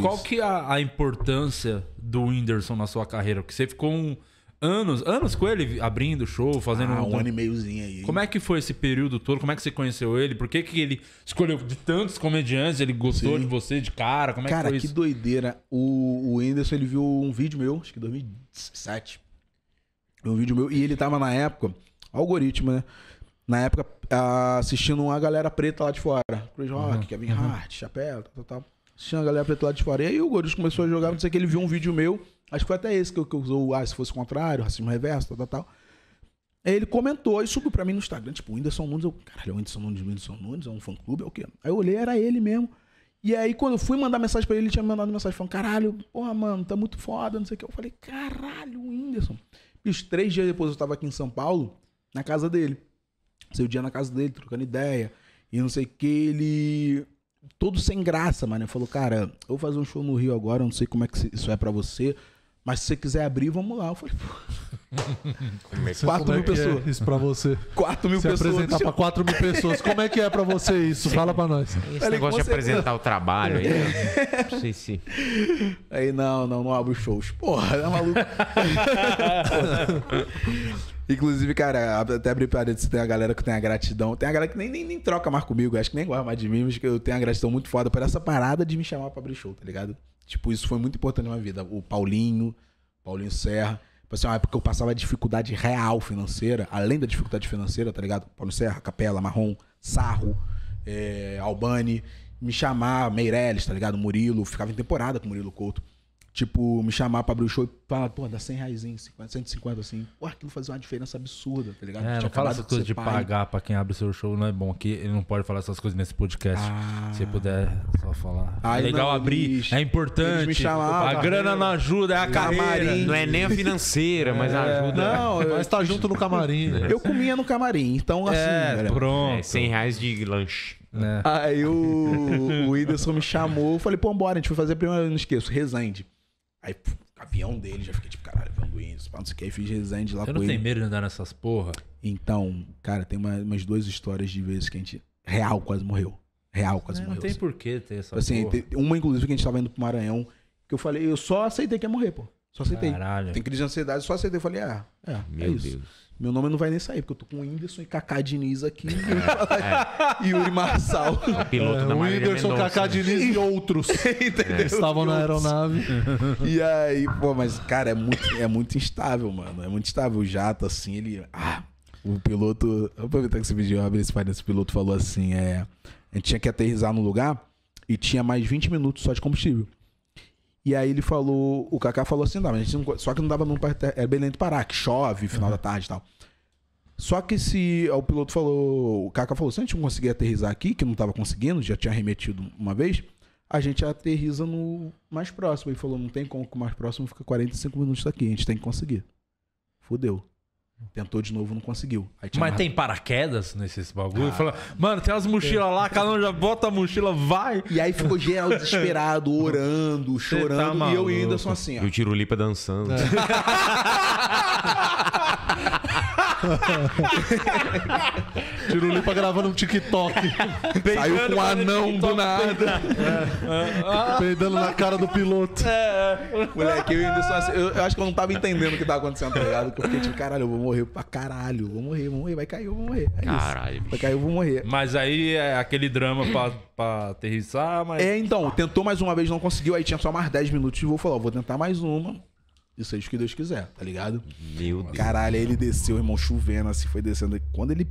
Qual que é a, a importância do Whindersson na sua carreira? Porque você ficou um, anos, anos com ele abrindo show, fazendo Ah, um ano e meiozinho aí. Como é que foi esse período todo? Como é que você conheceu ele? Por que, que ele escolheu de tantos comediantes? Ele gostou Sim. de você de cara? Como é Cara, que foi que isso? doideira. O, o Whindersson, ele viu um vídeo meu, acho que 2007. Um vídeo meu. E ele tava na época, algoritmo, né? Na época, ah, assistindo uma galera preta lá de fora. Chris Rock, Kevin Hart, Chapéu, tal, tal, tal. Assistindo a galera preta lá de fora. E aí o Gordos começou a jogar, não sei o que, ele viu um vídeo meu. Acho que foi até esse que eu, que eu usou, ah, se fosse contrário, racismo reverso, tal, tal, tal. Aí ele comentou e subiu pra mim no Instagram, tipo, o Whindersson Nunes, eu, caralho, o Whindersson Nunes, o Whindersson Nunes, é um fã clube, é o quê? Aí eu olhei, era ele mesmo. E aí, quando eu fui mandar mensagem pra ele, ele tinha me mandado mensagem falando, caralho, porra, mano, tá muito foda, não sei o que. Eu falei, caralho, Whindersson. Bicho, três dias depois eu tava aqui em São Paulo, na casa dele. O dia na casa dele, trocando ideia. E não sei o que, ele. Todo sem graça, mano. Ele falou, cara, eu vou fazer um show no Rio agora, eu não sei como é que isso é pra você. Mas se você quiser abrir, vamos lá. Eu falei, pô, Como é que- 4 Como é mil é pessoas. isso pra você? 4 mil Se pessoas. apresentar pra 4 mil pessoas. Como é que é pra você isso? Fala pra nós. Esse Falei, negócio de apresentar o trabalho aí, não sei se. Aí, não, não, não abro shows. Porra, é maluco. Inclusive, cara, até abrir parênteses, tem a galera que tem a gratidão. Tem a galera que nem, nem, nem troca mais comigo, acho que nem gosta mais de mim, mas que eu tenho a gratidão muito foda por essa parada de me chamar pra abrir show, tá ligado? Tipo, isso foi muito importante na minha vida. O Paulinho, Paulinho Serra. Tipo assim, uma época que eu passava dificuldade real financeira, além da dificuldade financeira, tá ligado? Paulo Serra, Capela, Marrom, Sarro, é, Albani, me chamar, Meirelles, tá ligado? Murilo, ficava em temporada com Murilo Couto. Tipo, me chamar pra abrir o show e falar, pô, dá 100 reais, 50, 150, assim. Pô, aquilo fazia uma diferença absurda, tá ligado? É, Tinha não fala essas de coisas de pai. pagar pra quem abre o seu show, não é bom. Aqui ele não pode falar essas coisas nesse podcast. Ah. Se puder só falar. Ai, é legal não, abrir, eles- é importante. me chamavam, a grana não ajuda, é a Camarim. Não é nem a financeira, mas ajuda. Não, eu, Mas tá junto no camarim. eu comia no camarim, então assim, É, galera. pronto. É 100 reais de lanche. né? Aí o, o Whindersson me chamou, eu falei, pô, bora, a gente foi fazer a primeira, não esqueço, Resende. Aí, avião dele, já fiquei tipo, caralho, pá, não sei o que, aí fiz Resende lá Eu com não ele. tenho medo de andar nessas porra. Então, cara, tem uma- umas duas histórias de vezes que a gente, real, quase morreu. Real, quase É, não morreu. tem assim. por que ter essa Assim, porra. tem- uma, inclusive, que a gente tava indo pro Maranhão, que eu falei, eu só aceitei que ia morrer, pô. Só aceitei. Caralho. Tem crise de ansiedade, só aceitei. Eu falei, ah, é, é Meu isso. Deus. Meu nome não vai nem sair, porque eu tô com o Whindersson e Kaká Diniz aqui É. e Yuri Marçal. O piloto É, da o Whindersson. Kaká Diniz e outros. Entendeu? Estavam na aeronave. E aí, pô, mas, cara, é muito, é muito instável, mano. É muito instável. O jato, assim, ele. Ah, o piloto. Vou aproveitar que esse vídeo abre esse parênteses. O piloto falou assim: é. A gente tinha que aterrissar no lugar e tinha mais 20 minutos só de combustível. E aí ele falou, o Kaká falou assim, não, mas a gente não, só que não dava não pra, é Belém do Pará, que chove, final da tarde e tal. Só que se o piloto falou, o Kaká falou, se a gente não conseguir aterrissar aqui, que não tava conseguindo, já tinha remetido uma vez, a gente aterriza no mais próximo. Ele falou, não tem como que o mais próximo fica 45 minutos daqui, a gente tem que conseguir. Fudeu. Tentou de novo, não conseguiu. Aí tinha Mas mais- tem paraquedas nesses bagulho? Ah. Fala, mano, tem umas mochilas lá, cada um já bota a mochila, vai. E aí ficou geral desesperado, orando, chorando, e eu e o Whindersson assim, ó. E o Tirulipa dançando. Tirulipa gravando um TikTok. Saiu com um anão do nada. Peidando na cara do piloto. Moleque, eu e o Whindersson assim, eu, eu acho que eu não tava entendendo o que tava acontecendo, tá ligado? Que eu fiquei tipo, caralho, eu vou morrer pra caralho, vou morrer, vou morrer, vai cair, eu vou morrer. É isso. Caralho, Vai bicho. cair, eu vou morrer. Mas aí é aquele drama pra, pra aterrissar, mas. É, então, tentou mais uma vez, não conseguiu, aí tinha só mais 10 minutos de voo, falou, ó, vou tentar mais uma. E seja o que Deus quiser, tá ligado? Meu Deus. Caralho, aí ele desceu, irmão, chovendo, assim, foi descendo. Quando ele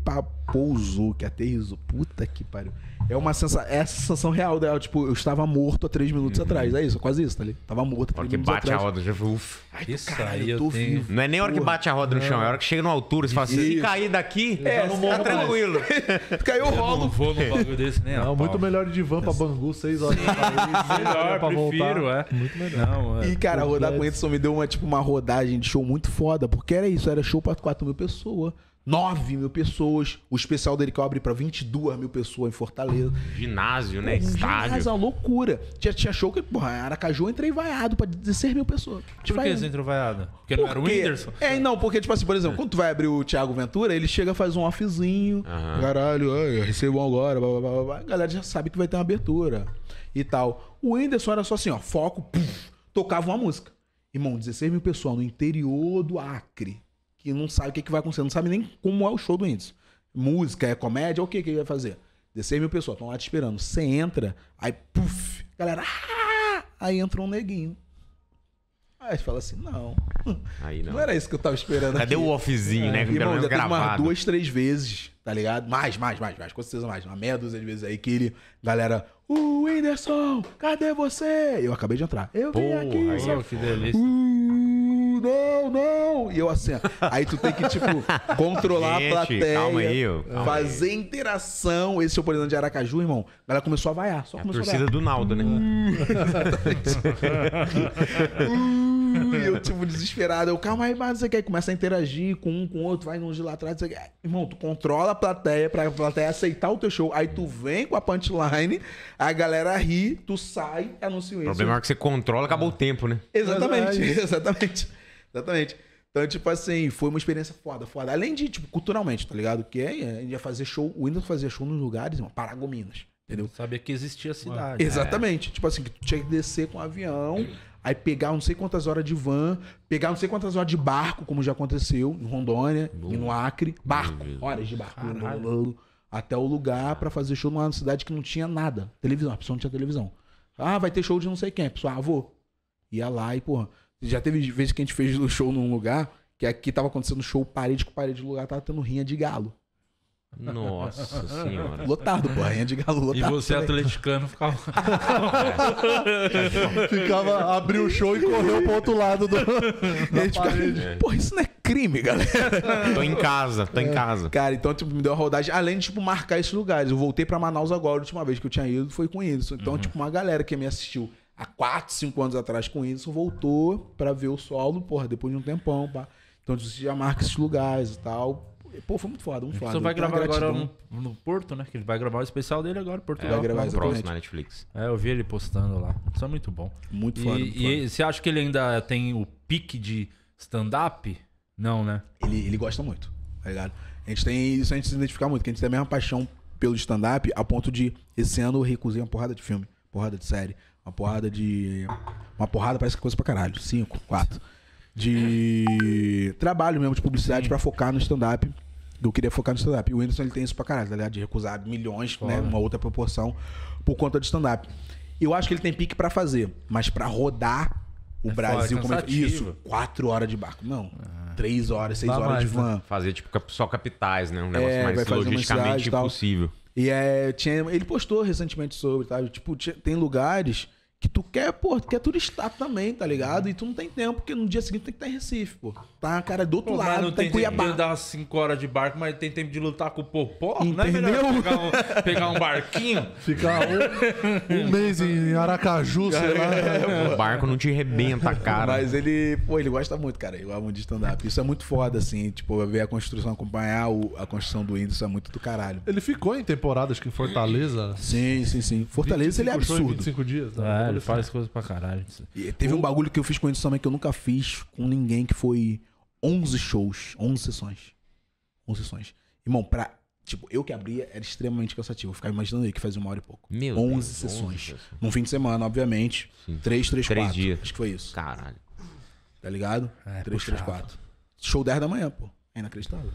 pousou, que aterrizou, puta que pariu. É uma sensação, é a sensação real dela. Tipo, eu estava morto há três minutos atrás. É isso, quase isso, tá ali. Tava morto há A hora três que minutos bate a atrás. roda, já foi ufa. Ai, Isso caralho, aí eu tô tenho- vivo. Não é nem a hora que bate a roda no chão, é a hora que chega numa altura, você fala assim, se Isso. cair daqui, É, não tá morro tranquilo. Caiu o Eu não rolo. vou num bagulho desse nem a Não, muito melhor de van pra Bangu, 6 horas pra ir, seis Melhor, horas pra prefiro, voltar. é. Muito melhor. Não, é. E, cara, rodar com o completo. Edson me deu uma, tipo, uma rodagem de show muito foda, porque era isso, era show pra 4 mil pessoas. 9 mil pessoas. O especial dele que eu abri pra 22 mil pessoas em Fortaleza. Ginásio, né? Um ginásio, Estádio. uma loucura. Tinha, tinha show que, porra, Aracaju eu entrei vaiado pra 16 mil pessoas. Por que você entrou vaiado? Porque não era o Whindersson? É, não, porque, tipo assim, por exemplo, quando tu vai abrir o Thiago Ventura, ele chega, faz um offzinho. Aham. Caralho, ai, recebam agora, blá, blá, blá, blá, blá. A galera já sabe que vai ter uma abertura e tal. O Whindersson era só assim, ó, foco, puf, tocava uma música. Irmão, 16 mil pessoas no interior do Acre, que não sabe o que, que vai acontecer, não sabe nem como é o show do Whindersson. Música, é comédia, o que que ele vai fazer? 16 mil pessoas, estão lá te esperando. Você entra, aí, puf, galera, ah! aí entra um neguinho. Aí você fala assim, não, Aí não. não era isso que eu tava esperando Cadê aqui. o offzinho, né? Pelo Irmão, menos já teve umas gravado. duas, três vezes, tá ligado? Mais, mais, mais, mais, com certeza mais. Uma meia dúzia de vezes aí que ele, galera, o Whindersson, cadê você? Eu acabei de entrar. Eu vim Porra, aqui, aí só... Que delícia. Uh, não, não. E eu assim, ó. aí tu tem que, tipo, controlar Gente, a plateia. calma aí, ó. Calma fazer interação. Esse show, por exemplo, de Aracaju, irmão, a galera começou a vaiar. Só começou a torcida do Naldo, né? Uh, e eu, tipo, desesperado. Eu, calma aí, mas você quer? Começa a interagir com um, com o outro, vai longe lá atrás. Você quer. Irmão, tu controla a plateia pra plateia aceitar o teu show. Aí tu vem com a punchline, a galera ri, tu sai, anuncia O isso. problema é que você controla, acabou o tempo, né? Exatamente, é exatamente. Exatamente. Então, tipo assim, foi uma experiência foda, foda. Além de, tipo, culturalmente, tá ligado? Que é, a gente ia fazer show, o Windows fazia show nos lugares, irmão, Paragominas, entendeu? Sabia que existia a cidade. Exatamente. Tipo assim, que tu tinha que descer com um avião, aí pegar não sei quantas horas de van, pegar não sei quantas horas de barco, como já aconteceu em Rondônia e no Acre. Barco, horas de barco. Até o lugar pra fazer show numa cidade que não tinha nada. Televisão, a pessoa não tinha televisão. Ah, vai ter show de não sei quem. A pessoa, ah, vou. Ia lá e, porra. Já teve vezes que a gente fez show num lugar que aqui tava acontecendo show parede com parede, o lugar tava tendo rinha de galo. Nossa senhora. Lotado, porra, rinha de galo E lotado. você, também. atleticano, ficava. Ficava, abriu o show e correu pro outro lado do. E a gente ficava, Porra, isso não é crime, galera. Tô em casa, tô em casa. Cara, então, tipo, me deu uma rodagem. Além de, tipo, marcar esses lugares. Eu voltei pra Manaus agora, a última vez que eu tinha ido foi com isso. Então, tipo, uma galera que me assistiu há 4, 5 anos atrás com isso voltou pra ver o solo, porra, depois de um tempão, pá. Então, você já marca esses lugares e tal. Pô, foi muito foda, muito foda. Você vai gravar agora no, no Porto, né? Que ele vai gravar o especial dele agora, em Portugal. Vai gravar, O próximo na Netflix. É, eu vi ele postando lá. Isso é muito bom. Muito E, foda. muito foda. e você acha que ele ainda tem o pique de stand-up? Não, né? Ele, ele gosta muito, tá ligado? A gente tem isso, a gente se identifica muito, que a gente tem a mesma paixão pelo stand-up, a ponto de, esse ano eu recusei uma porrada de filme, porrada de série, uma porrada de. Uma porrada parece que é coisa pra caralho. Cinco, quatro. De trabalho mesmo, de publicidade, pra focar no stand-up. Eu queria focar no stand-up. E o Whindersson ele tem isso pra caralho, tá ligado? De recusar milhões, né? Uma outra proporção, por conta de stand-up. Eu acho que ele tem pique pra fazer, mas pra rodar o É Brasil foda, como. Isso, quatro horas de barco. Não. Três horas, seis Dá horas mais, de né? van. Fazer, tipo, só capitais, né? Um negócio É, mais logisticamente e impossível. E é, tinha, ele postou recentemente sobre, tá? Tipo, tinha- tem lugares que tu quer, pô, tu quer turistar também, tá ligado? E tu não tem tempo, porque no dia seguinte tem que estar em Recife, pô. Tá, cara, do outro Pô, lado, não tá tem em tempo Cuiabá. de dar 5 horas de barco, mas tem tempo de lutar com o popó? Não é Entendeu? melhor pegar um, pegar um barquinho? Ficar um, um mês em Aracaju, sei lá. O barco não te rebenta a cara. Mas ele, pô, ele gosta muito, cara. Ele gosta muito de stand-up. Isso é muito foda, assim, tipo, ver a construção, acompanhar o- a construção do índice é muito do caralho. Ele ficou em temporada, acho que em Fortaleza. Sim, sim, sim. Fortaleza, ele é 25 shows em absurdo. 25 dias. né? É, ele faz coisas pra caralho. E teve um bagulho que eu fiz com ele também que eu nunca fiz com ninguém, que foi 11 shows, 11 sessões. 11 sessões. Irmão, pra. Tipo, eu que abria era extremamente cansativo. Eu ficava imaginando ele que fazia uma hora e pouco. Meu 11 Deus, sessões. 11 sessões. Num fim de semana, obviamente. Sim. 3, 3, Três 4. dias. Acho que foi isso. Caralho. Tá ligado? É, 3, 3, puxado. 4. Show 10 da manhã, pô. É inacreditável.